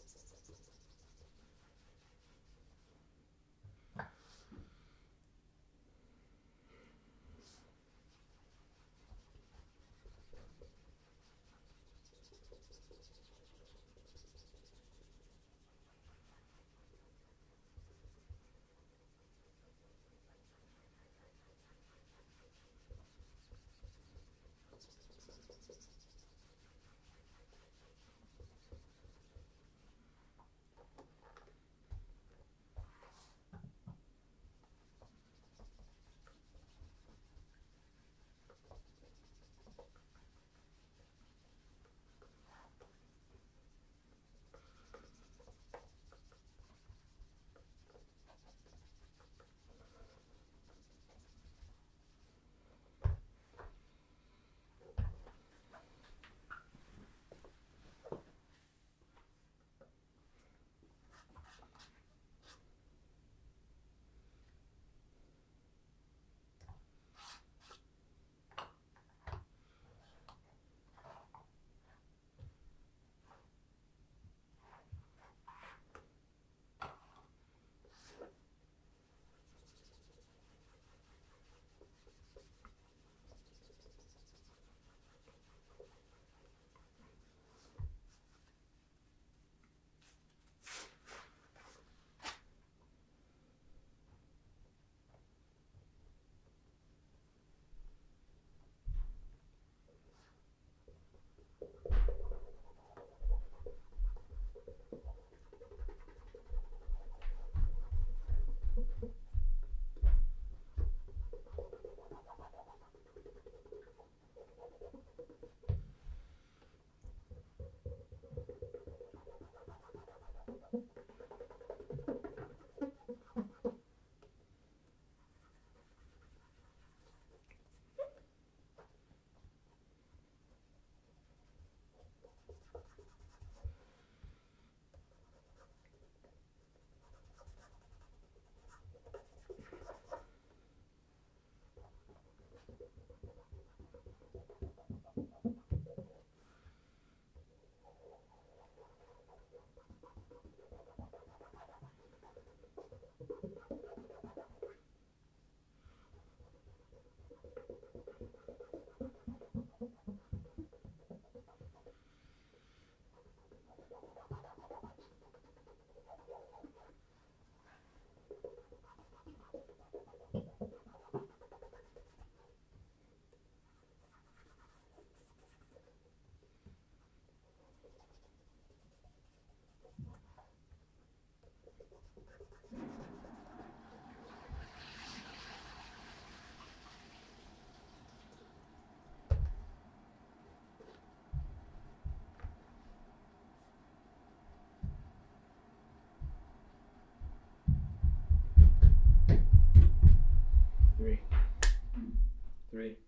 Three. Three.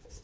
Gracias.